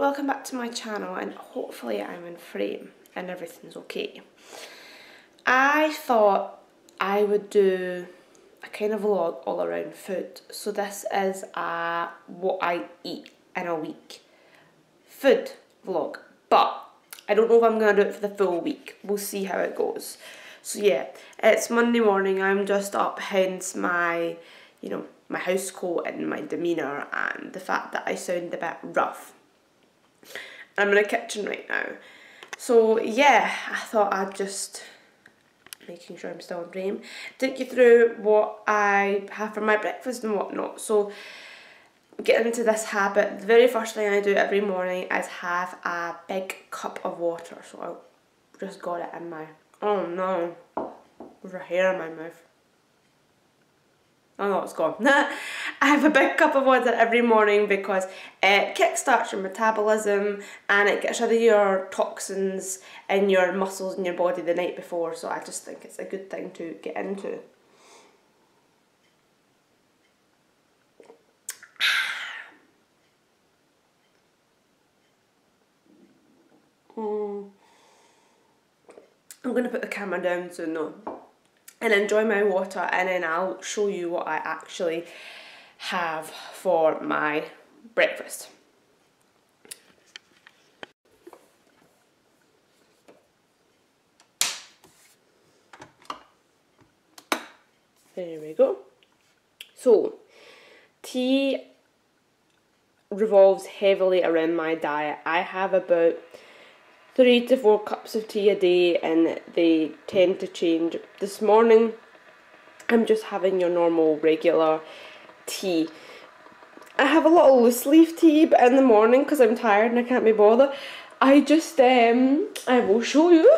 welcome back to my channel and hopefully I'm in frame and everything's okay. I thought I would do a kind of vlog all around food. So this is a what I eat in a week food vlog. But I don't know if I'm going to do it for the full week. We'll see how it goes. So yeah, it's Monday morning. I'm just up, hence my, you know, my house coat and my demeanour and the fact that I sound a bit rough. I'm in a kitchen right now. So yeah, I thought I'd just making sure I'm still in frame, take you through what I have for my breakfast and whatnot. So getting into this habit, the very first thing I do every morning is have a big cup of water. So I just got it in my, oh no, there's a hair in my mouth. Oh no, it's gone. I have a big cup of water every morning because it kickstarts your metabolism and it gets rid of your toxins in your muscles in your body the night before. So I just think it's a good thing to get into. I'm going to put the camera down soon though and enjoy my water and then I'll show you what I actually have for my breakfast. There we go. So, tea revolves heavily around my diet. I have about three to four cups of tea a day and they tend to change. This morning I'm just having your normal regular tea. I have a lot of loose leaf tea but in the morning because I'm tired and I can't be bothered I just um I will show you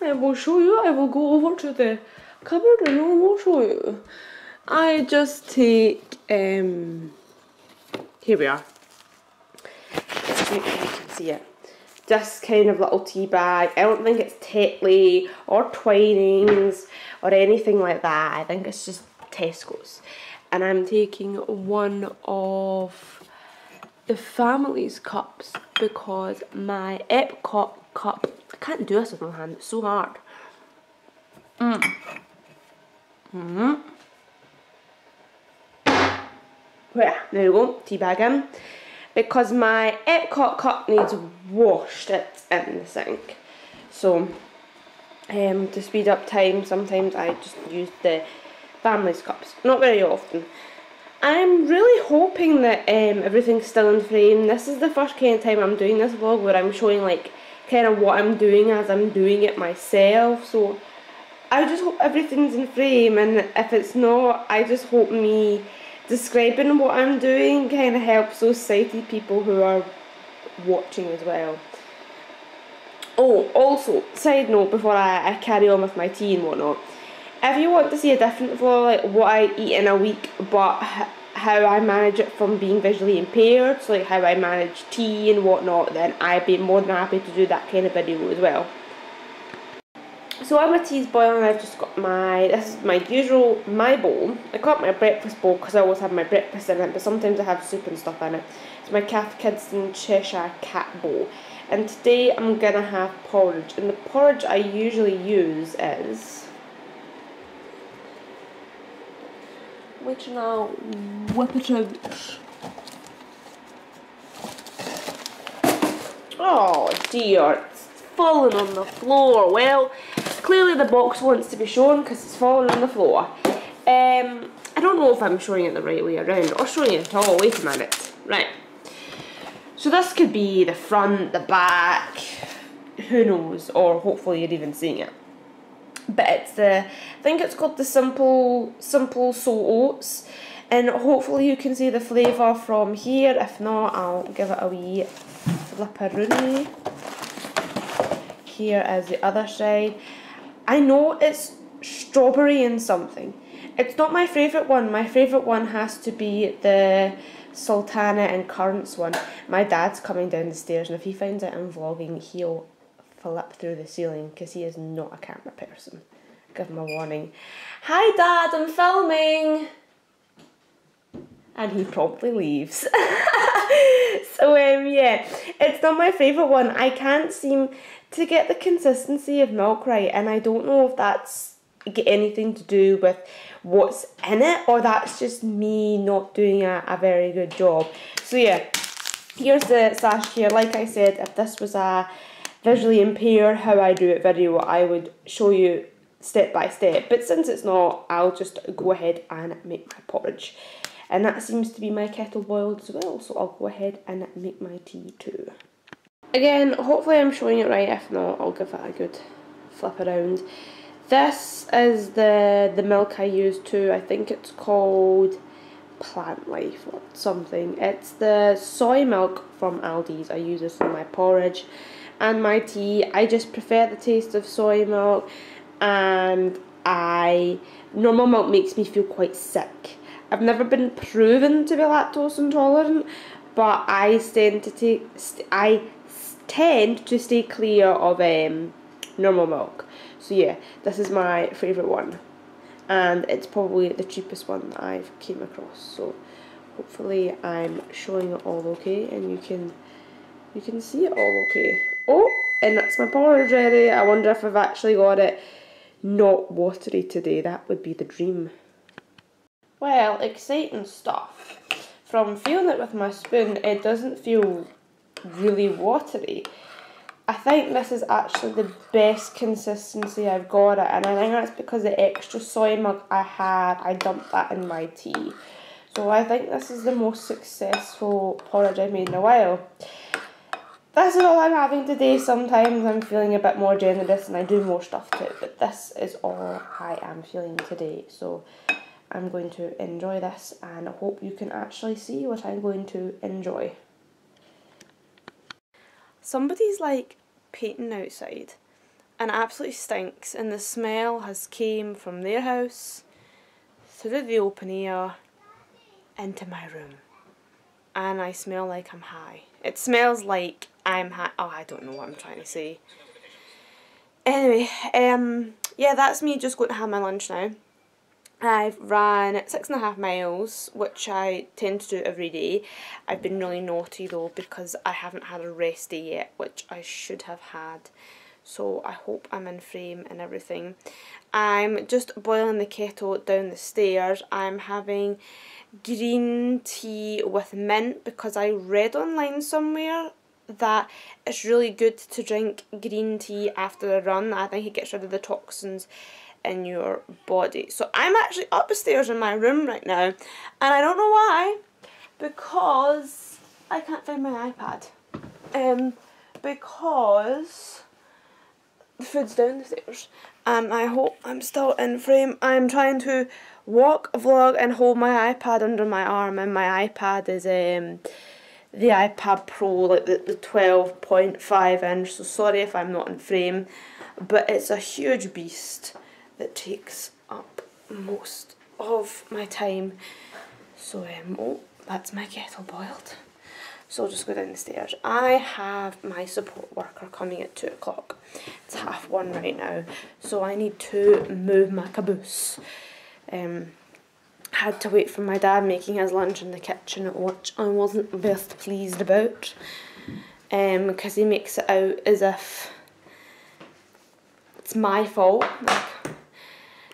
I will show you I will go over to the cupboard and I will show you I just take um here we are you can see it just kind of little tea bag. I don't think it's Tetley or Twinings or anything like that. I think it's just Tesco's. And I'm taking one of the family's cups because my Epcot cup, I can't do this with my hand, it's so hard. Mm. Mm hmm Yeah, there we go, tea bag in because my Epcot cup needs washed in the sink. So um, to speed up time sometimes I just use the family's cups, not very often. I'm really hoping that um, everything's still in frame. This is the first kind of time I'm doing this vlog where I'm showing like kind of what I'm doing as I'm doing it myself. So I just hope everything's in frame and if it's not, I just hope me describing what I'm doing kind of helps those sighted people who are watching as well. Oh, also, side note before I, I carry on with my tea and whatnot, if you want to see a different vlog, like what I eat in a week, but how I manage it from being visually impaired, so like how I manage tea and whatnot, then I'd be more than happy to do that kind of video as well. So while my tea's boiling, I've just got my, this is my usual, my bowl. I got my breakfast bowl because I always have my breakfast in it, but sometimes I have soup and stuff in it. It's my Cath Kidston Cheshire Cat bowl. And today I'm going to have porridge. And the porridge I usually use is... Which now, whip it. Oh dear, it's fallen on the floor. Well, clearly the box wants to be shown because it's fallen on the floor. Um, I don't know if I'm showing it the right way around or showing it at all. Wait a minute. Right. So this could be the front, the back, who knows, or hopefully you're even seeing it. But it's the, I think it's called the Simple, Simple Soul Oats. And hopefully you can see the flavour from here. If not, I'll give it a wee flipperoonie. Here is the other side. I know it's strawberry and something. It's not my favourite one. My favourite one has to be the Sultana and Currants one. My dad's coming down the stairs and if he finds out I'm vlogging, he'll flip through the ceiling because he is not a camera person. Give him a warning. Hi dad, I'm filming! and he promptly leaves. so um yeah, it's not my favourite one. I can't seem to get the consistency of milk right and I don't know if that's get anything to do with what's in it or that's just me not doing a, a very good job. So yeah, here's the sash here. Like I said, if this was a visually impaired how I do it video, I would show you step by step. But since it's not, I'll just go ahead and make my porridge. And that seems to be my kettle boiled as well, so I'll go ahead and make my tea too. Again, hopefully I'm showing it right, if not, I'll give it a good flip around. This is the, the milk I use too, I think it's called Plant Life or something. It's the soy milk from Aldi's, I use this in my porridge and my tea. I just prefer the taste of soy milk and I normal milk makes me feel quite sick. I've never been proven to be lactose intolerant, but I tend to take I tend to stay clear of um, normal milk. So yeah, this is my favourite one, and it's probably the cheapest one that I've came across. So hopefully I'm showing it all okay, and you can you can see it all okay. Oh, and that's my porridge ready. I wonder if I've actually got it not watery today. That would be the dream. Well, exciting stuff. From feeling it with my spoon, it doesn't feel really watery. I think this is actually the best consistency I've got it and I think that's because the extra soy milk I had, I dumped that in my tea. So I think this is the most successful porridge I've made in a while. This is all I'm having today. Sometimes I'm feeling a bit more generous and I do more stuff to it, but this is all I am feeling today. So I'm going to enjoy this and I hope you can actually see what I'm going to enjoy. Somebody's like painting outside and it absolutely stinks and the smell has came from their house through the open air into my room and I smell like I'm high. It smells like I'm high. Oh, I don't know what I'm trying to say. Anyway, um, yeah, that's me just going to have my lunch now. I've ran six and a half miles, which I tend to do every day. I've been really naughty though because I haven't had a rest day yet, which I should have had. So I hope I'm in frame and everything. I'm just boiling the kettle down the stairs. I'm having green tea with mint because I read online somewhere that it's really good to drink green tea after a run. I think it gets rid of the toxins in your body. So I'm actually upstairs in my room right now and I don't know why because I can't find my iPad. Um, because the food's down the stairs I hope I'm still in frame. I'm trying to walk, vlog and hold my iPad under my arm and my iPad is um, the iPad Pro, like the, the 12.5 inch, so sorry if I'm not in frame, but it's a huge beast that takes up most of my time. So, um, oh, that's my kettle boiled. So I'll just go down the stairs. I have my support worker coming at 2 o'clock. It's half one right now. So I need to move my caboose. Um, had to wait for my dad making his lunch in the kitchen, which I wasn't best pleased about. Um, because he makes it out as if it's my fault. Like,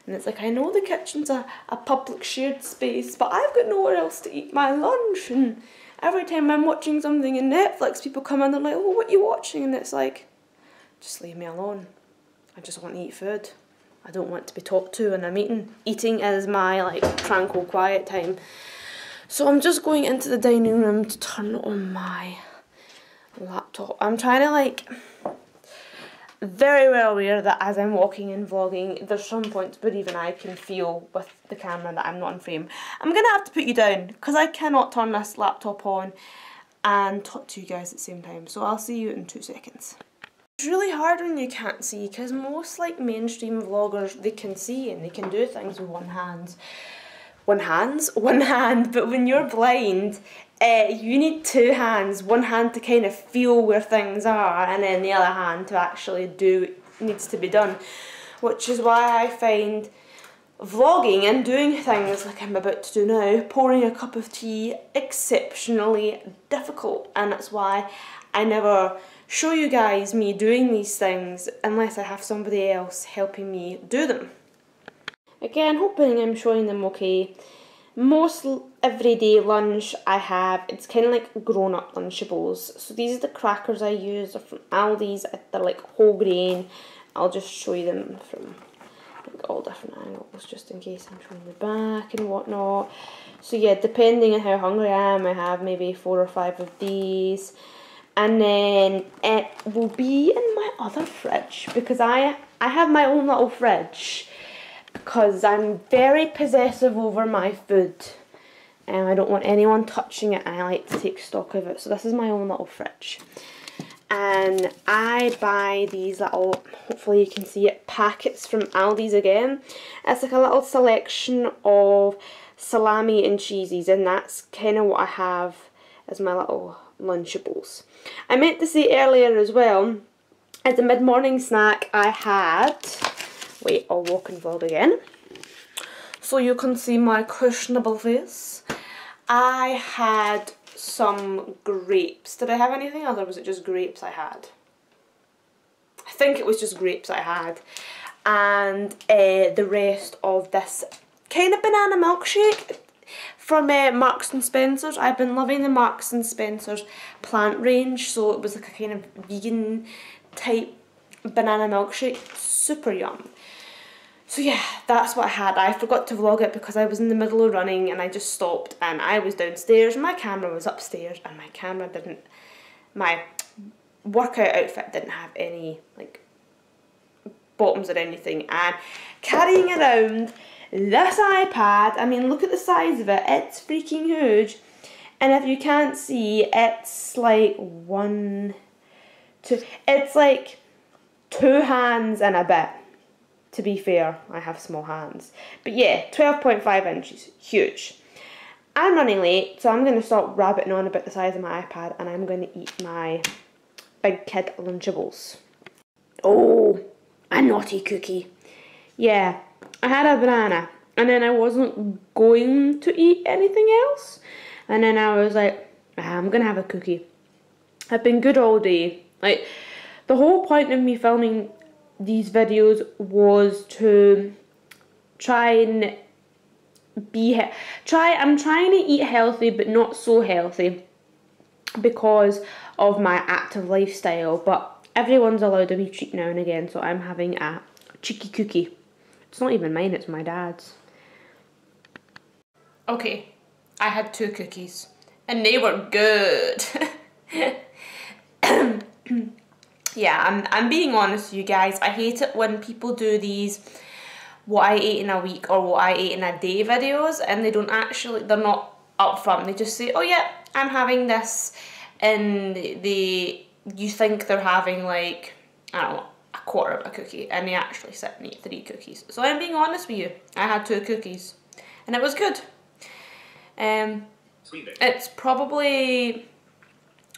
and it's like, I know the kitchen's a, a public shared space, but I've got nowhere else to eat my lunch. And every time I'm watching something in Netflix, people come in and they're like, oh, what are you watching? And it's like, just leave me alone. I just want to eat food. I don't want to be talked to when I'm eating. Eating is my like tranquil quiet time. So I'm just going into the dining room to turn on my laptop. I'm trying to like very well aware that as I'm walking and vlogging, there's some points where even I can feel with the camera that I'm not in frame. I'm going to have to put you down because I cannot turn this laptop on and talk to you guys at the same time. So I'll see you in two seconds. It's really hard when you can't see because most like mainstream vloggers, they can see and they can do things with one hand. One hands? One hand, but when you're blind, uh, you need two hands. One hand to kind of feel where things are, and then the other hand to actually do what needs to be done. Which is why I find vlogging and doing things like I'm about to do now, pouring a cup of tea, exceptionally difficult. And that's why I never show you guys me doing these things unless I have somebody else helping me do them. Again, hoping I'm showing them okay. Most everyday lunch I have, it's kind of like grown-up Lunchables. So these are the crackers I use, they're from Aldi's, uh, they're like whole grain. I'll just show you them from like all different angles just in case I'm showing the back and whatnot. So yeah, depending on how hungry I am, I have maybe four or five of these. And then it will be in my other fridge because I I have my own little fridge because I'm very possessive over my food and I don't want anyone touching it and I like to take stock of it. So this is my own little fridge and I buy these little, hopefully you can see it, packets from Aldi's again. It's like a little selection of salami and cheeses and that's kind of what I have as my little Lunchables. I meant to say earlier as well, as a mid-morning snack I had, wait I'll walk and vlog again, so you can see my questionable face. I had some grapes. Did I have anything else or was it just grapes I had? I think it was just grapes I had. And uh, the rest of this kind of banana milkshake from uh, Marks and Spencer's. I've been loving the Marks and Spencer's plant range. So it was like a kind of vegan type banana milkshake. Super yum. So yeah, that's what I had. I forgot to vlog it because I was in the middle of running and I just stopped and I was downstairs. My camera was upstairs and my camera didn't, my workout outfit didn't have any like bottoms or anything and carrying around this iPad, I mean look at the size of it, it's freaking huge and if you can't see it's like one, two, it's like two hands and a bit to be fair, I have small hands. But yeah, 12.5 inches, huge. I'm running late, so I'm going to stop rabbiting on about the size of my iPad and I'm going to eat my Big Kid Lunchables. Oh, a naughty cookie. Yeah, I had a banana and then I wasn't going to eat anything else. And then I was like, ah, I'm to have a cookie. I've been good all day. Like, the whole point of me filming these videos was to try and be try I'm trying to eat healthy but not so healthy because of my active lifestyle but everyone's allowed a wee treat now and again so I'm having a cheeky cookie it's not even mine it's my dad's okay I had two cookies and they were good yeah, I'm, I'm being honest with you guys. I hate it when people do these what I ate in a week or what I ate in a day videos and they don't actually, they're not upfront. They just say, oh yeah, I'm having this and they, you think they're having like, I don't know, quarter of a cookie and they actually sit and eat three cookies. So I'm being honest with you. I had two cookies and it was good. Um, it's probably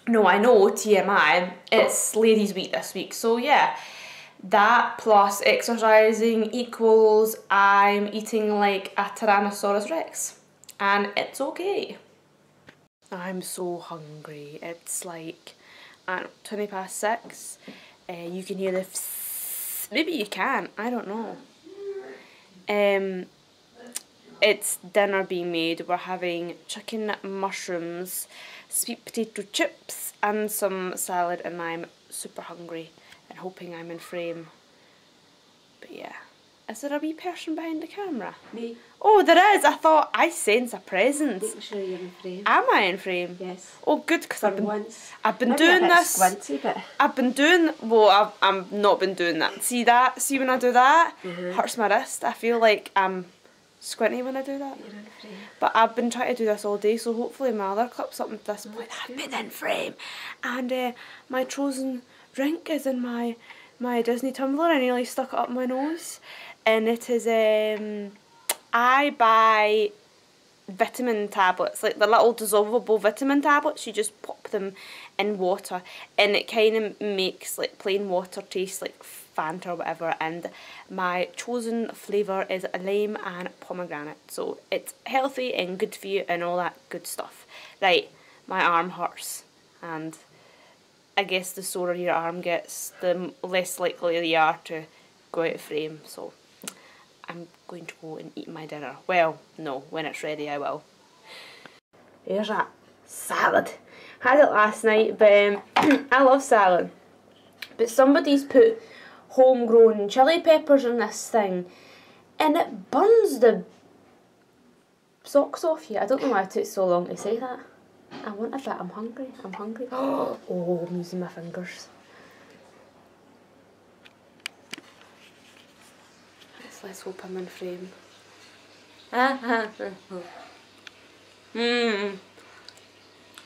no, I know, TMI, it's ladies week this week. So yeah, that plus exercising equals I'm eating like a Tyrannosaurus Rex. And it's okay. I'm so hungry. It's like, I don't know, 20 past 6. Uh, you can hear the maybe you can, I don't know. Um, it's dinner being made. We're having chicken mushrooms sweet potato chips and some salad and I'm super hungry and hoping I'm in frame. But yeah. Is there a wee person behind the camera? Me. Oh, there is. I thought I sense a presence. Make sure you're in frame. Am I in frame? Yes. Oh, good, because I've been once. I've been Maybe doing a bit this. Squinty, but I've been doing well. I've I'm not been doing that. See that? See when I do that? Mhm. Hurts my wrist. I feel like I'm squinty when I do that. you're in frame. But I've been trying to do this all day, so hopefully my other clip's up at this point. I've been in frame, and uh, my chosen drink is in my my Disney tumbler. I nearly stuck it up my nose, and it is um, I buy vitamin tablets, like the little dissolvable vitamin tablets. You just pop them in water, and it kind of makes like plain water taste like Fanta or whatever and my chosen flavour is lime and pomegranate so it's healthy and good for you and all that good stuff. Right, my arm hurts and I guess the sorer your arm gets the less likely you are to go out of frame so I'm going to go and eat my dinner. Well, no, when it's ready I will. Here's that salad. Had it last night, but um, I love salad. But somebody's put homegrown chili peppers in this thing and it burns the socks off you. I don't know why it took so long to say that. I want a bit. I'm hungry. I'm hungry. Oh, I'm using my fingers. Let's, let's hope I'm in frame. Mmm.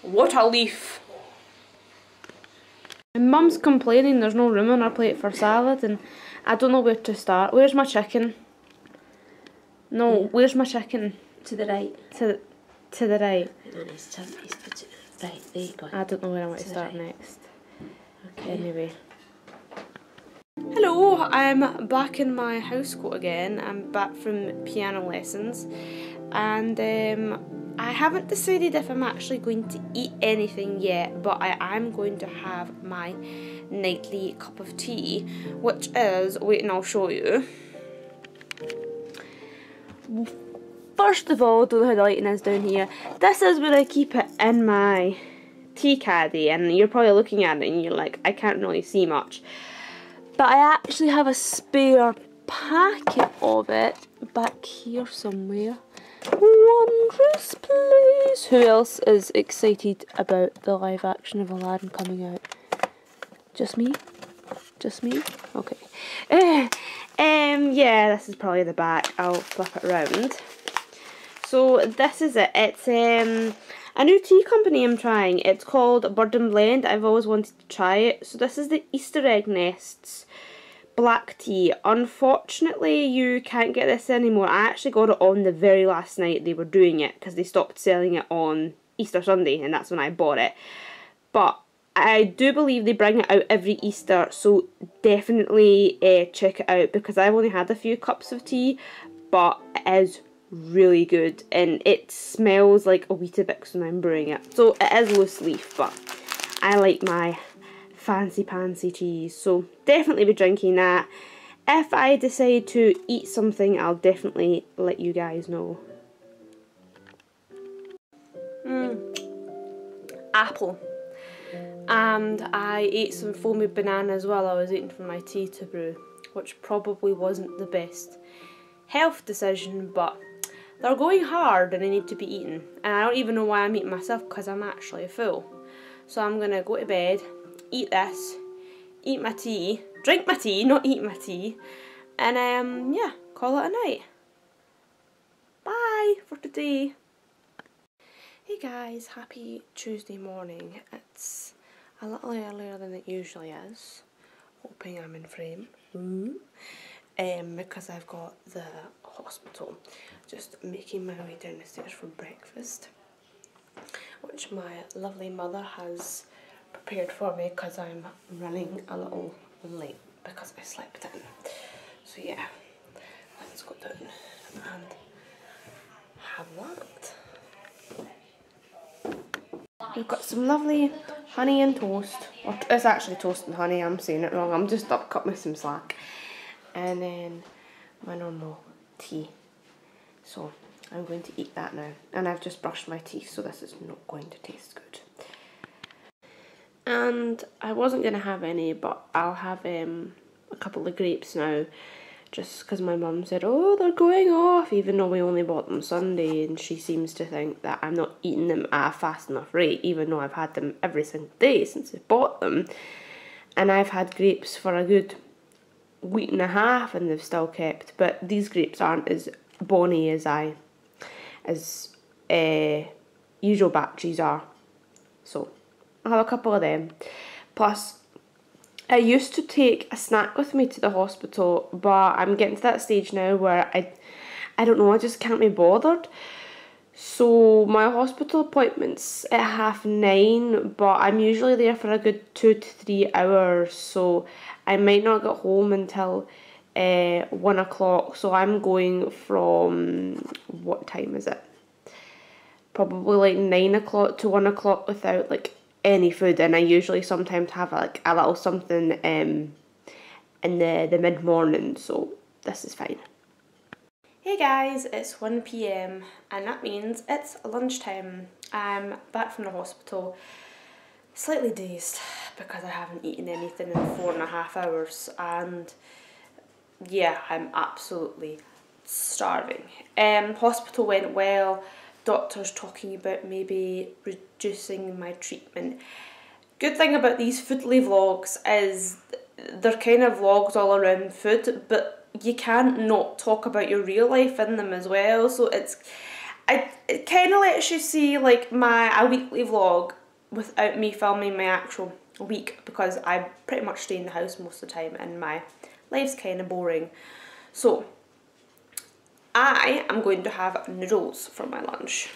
What a leaf. My mum's complaining there's no room on her plate for salad and I don't know where to start. Where's my chicken? No, yeah. where's my chicken? To the right. To to the right. No, he's, he's put it right, there you go. I don't know where I want to, to start right. next. Okay. Anyway. I'm back in my house coat again. I'm back from piano lessons and um, I haven't decided if I'm actually going to eat anything yet, but I am going to have my nightly cup of tea, which is, wait and I'll show you. First of all, don't know how the lighting is down here. This is where I keep it in my tea caddy, and you're probably looking at it and you're like, I can't really see much. But I actually have a spare packet of it back here somewhere. Wondrous place. Who else is excited about the live action of Aladdin coming out? Just me? Just me? Okay. Uh, um, yeah, this is probably the back. I'll flip it around. So this is it. It's um, a new tea company I'm trying. It's called Bird and Blend. I've always wanted to try it. So this is the Easter egg nests black tea. Unfortunately, you can't get this anymore. I actually got it on the very last night they were doing it because they stopped selling it on Easter Sunday and that's when I bought it. But I do believe they bring it out every Easter, so definitely uh, check it out because I've only had a few cups of tea, but it is really good and it smells like a Weetabix when I'm brewing it. So it is loose leaf, but I like my fancy pansy teas. So definitely be drinking that. If I decide to eat something, I'll definitely let you guys know. Mm. Apple. And I ate some foamy banana as well I was eating for my tea to brew, which probably wasn't the best health decision, but they're going hard and they need to be eaten. And I don't even know why I'm eating myself because I'm actually full. So I'm going to go to bed, eat this, eat my tea, drink my tea, not eat my tea, and um, yeah, call it a night. Bye for today. Hey guys, happy Tuesday morning. It's a little earlier than it usually is. Hoping I'm in frame. Mm. Um, because I've got the hospital. Just making my way down the stairs for breakfast. Which my lovely mother has prepared for me because I'm running a little late because I slept in. So yeah, let's go down and have that. We've got some lovely honey and toast. It's actually toast and honey, I'm saying it wrong. I'm just up cut with some slack. And then my normal tea. So I'm going to eat that now. And I've just brushed my teeth, so this is not going to taste good and I wasn't going to have any but I'll have um, a couple of grapes now just because my mum said oh they're going off even though we only bought them Sunday and she seems to think that I'm not eating them at a fast enough rate even though I've had them every single day since I bought them and I've had grapes for a good week and a half and they've still kept but these grapes aren't as bonny as I as uh, usual batches are so I'll have a couple of them. Plus, I used to take a snack with me to the hospital, but I'm getting to that stage now where I, I don't know, I just can't be bothered. So my hospital appointment's at half nine, but I'm usually there for a good two to three hours, so I might not get home until uh, one o'clock. So I'm going from what time is it? Probably like nine o'clock to one o'clock without like any food, and I usually sometimes have like a little something um in the the mid morning. So this is fine. Hey guys, it's 1pm and that means it's lunchtime. I'm back from the hospital, slightly dazed because I haven't eaten anything in four and a half hours and yeah, I'm absolutely starving. Um, hospital went well, doctors talking about maybe reducing my treatment. Good thing about these foodly vlogs is they're kind of vlogs all around food, but you can't not talk about your real life in them as well. So it's I, it kind of lets you see like my a weekly vlog without me filming my actual week because I pretty much stay in the house most of the time and my life's kind of boring. So I am going to have noodles for my lunch.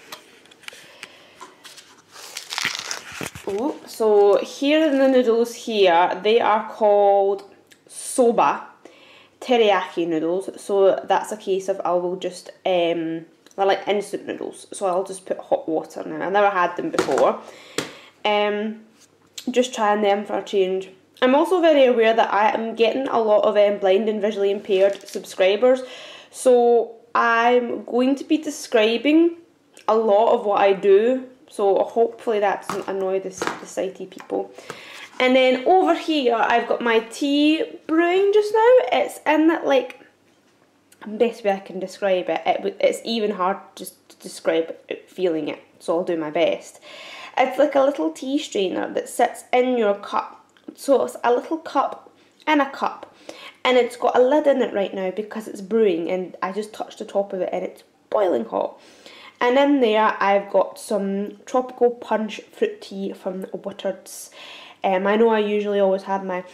Oh, so here are the noodles here. They are called soba teriyaki noodles. So that's a case of I will just, um, they're like instant noodles. So I'll just put hot water in. Them. I've never had them before. Um, just trying them for a change. I'm also very aware that I am getting a lot of um, blind and visually impaired subscribers. So I'm going to be describing a lot of what I do. So hopefully that doesn't annoy the, the sighty people. And then over here, I've got my tea brewing just now. It's in that, like, best way I can describe it. it it's even hard just to describe it, feeling it, so I'll do my best. It's like a little tea strainer that sits in your cup. So it's a little cup and a cup. And it's got a lid in it right now because it's brewing and I just touched the top of it and it's boiling hot. And in there I've got some tropical punch fruit tea from Whittard's. Um, I know I usually always have my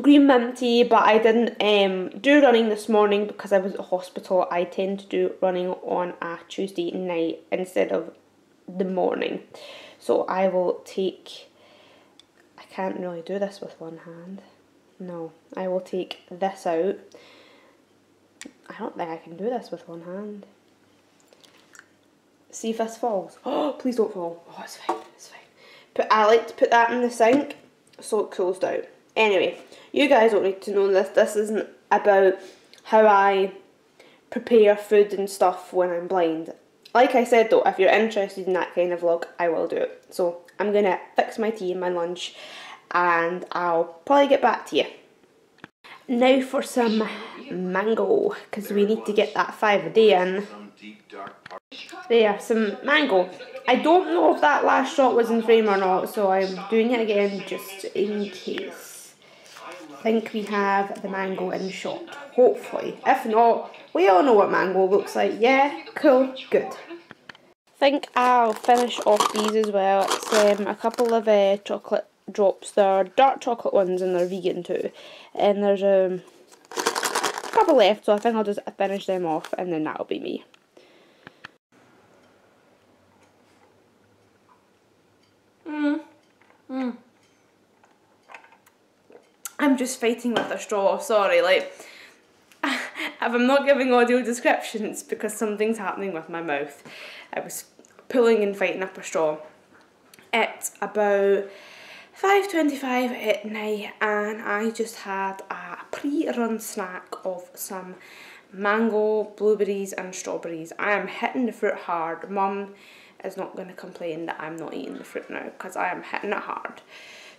green mint tea, but I didn't um, do running this morning because I was at hospital. I tend to do running on a Tuesday night instead of the morning. So I will take, can't really do this with one hand. No, I will take this out. I don't think I can do this with one hand. See if this falls. Oh, please don't fall. Oh, it's fine, it's fine. But I like to put that in the sink so it cools down. Anyway, you guys don't need to know this. This isn't about how I prepare food and stuff when I'm blind. Like I said though, if you're interested in that kind of vlog, I will do it. So I'm going to fix my tea and my lunch and I'll probably get back to you. Now for some mango, because we need to get that five a day in. There, some mango. I don't know if that last shot was in frame or not, so I'm doing it again just in case. I think we have the mango in shot, hopefully. If not, we all know what mango looks like. Yeah, cool, good. I think I'll finish off these as well. It's um, a couple of uh, chocolate drops. They're dark chocolate ones and they're vegan too. And there's um, a couple left, so I think I'll just finish them off and then that'll be me. I'm just fighting with a straw, sorry, like, if I'm not giving audio descriptions because something's happening with my mouth. I was pulling and fighting up a straw. It's about 5.25 at night and I just had a pre-run snack of some mango, blueberries and strawberries. I am hitting the fruit hard. Mum is not going to complain that I'm not eating the fruit now because I am hitting it hard.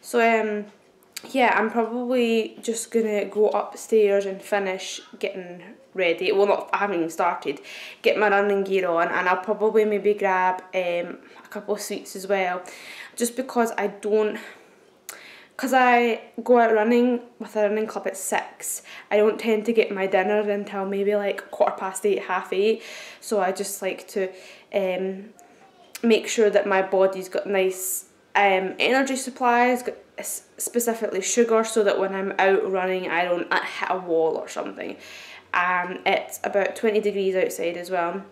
So um, yeah, I'm probably just going to go upstairs and finish getting ready. Well, not, I haven't even started. Get my running gear on and I'll probably maybe grab um, a couple of sweets as well. Just because I don't... Because I go out running with a running club at 6, I don't tend to get my dinner until maybe like quarter past 8, half 8. So I just like to um, make sure that my body's got nice um, energy supplies, got specifically sugar so that when I'm out running I don't hit a wall or something. Um, it's about 20 degrees outside as well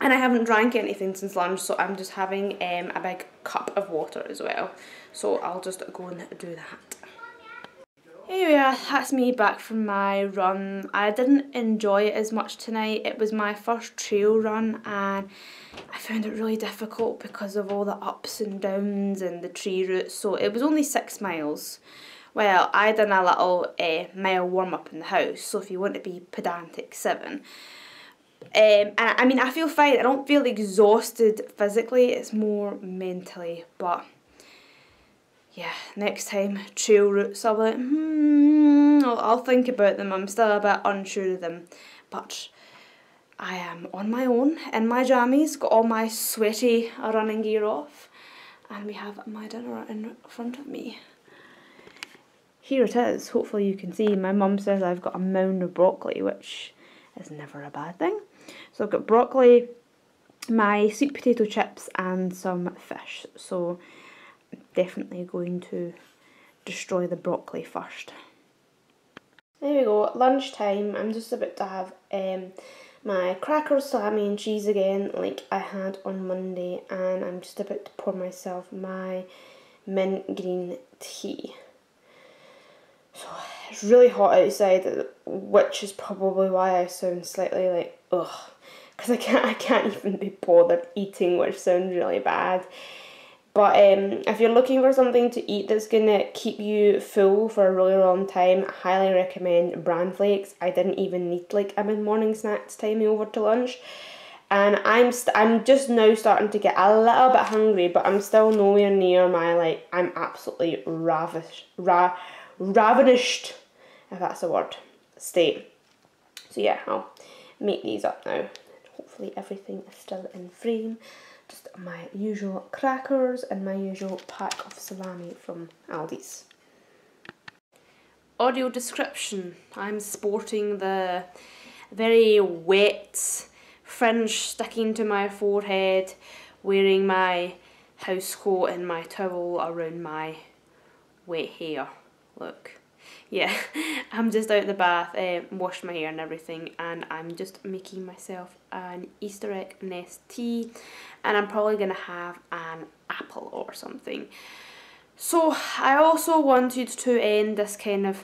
and I haven't drank anything since lunch so I'm just having um, a big cup of water as well so I'll just go and do that. Are, that's me back from my run. I didn't enjoy it as much tonight. It was my first trail run and I found it really difficult because of all the ups and downs and the tree roots. So it was only six miles. Well, I done a little uh, mile warm up in the house, so if you want to be pedantic, seven. Um, and I mean, I feel fine. I don't feel exhausted physically. It's more mentally. But yeah, next time trail routes, I'll be like, hmm, I'll, I'll think about them. I'm still a bit unsure of them, but I am on my own in my jammies. Got all my sweaty running gear off, and we have my dinner in front of me. Here it is. Hopefully you can see. My mum says I've got a mound of broccoli, which is never a bad thing. So I've got broccoli, my sweet potato chips and some fish. So I'm definitely going to destroy the broccoli first. There we go, lunchtime. I'm just about to have um, my crackers, salami and cheese again like I had on Monday and I'm just about to pour myself my mint green tea. It's really hot outside, which is probably why I sound slightly like ugh, because I can't I can't even be bothered eating, which sounds really bad. But um, if you're looking for something to eat that's gonna keep you full for a really long time, I highly recommend bran flakes. I didn't even need like a mid morning snacks time over to lunch, and I'm i I'm just now starting to get a little bit hungry, but I'm still nowhere near my like I'm absolutely ravished ra ravished, if that's a word, state. So yeah, I'll make these up now. Hopefully everything is still in frame. Just my usual crackers and my usual pack of salami from Aldi's. Audio description. I'm sporting the very wet fringe sticking to my forehead, wearing my house coat and my towel around my wet hair look. Yeah, I'm just out of the bath, um, washed my hair and everything, and I'm just making myself an Easter egg nest tea, and I'm probably to have an apple or something. So I also wanted to end this kind of,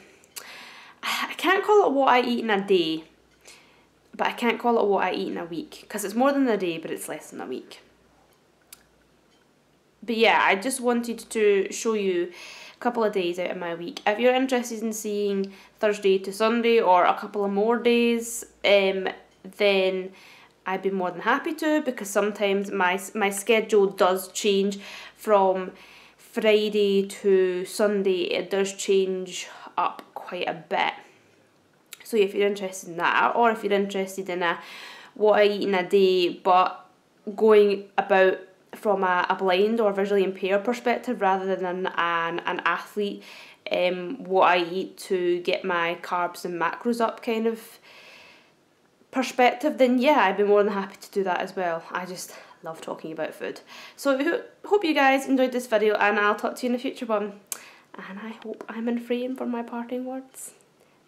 I can't call it what I eat in a day, but I can't call it what I eat in a week, because it's more than a day, but it's less than a week. But yeah, I just wanted to show you couple of days out of my week. If you're interested in seeing Thursday to Sunday or a couple of more days, um, then I'd be more than happy to because sometimes my my schedule does change from Friday to Sunday. It does change up quite a bit. So if you're interested in that, or if you're interested in a what I eat in a day, but going about from a, a blind or visually impaired perspective rather than an, an, athlete, um, what I eat to get my carbs and macros up kind of perspective, then yeah, I'd be more than happy to do that as well. I just love talking about food. So hope you guys enjoyed this video and I'll talk to you in the future one. And I hope I'm in frame for my parting words.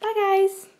Bye guys!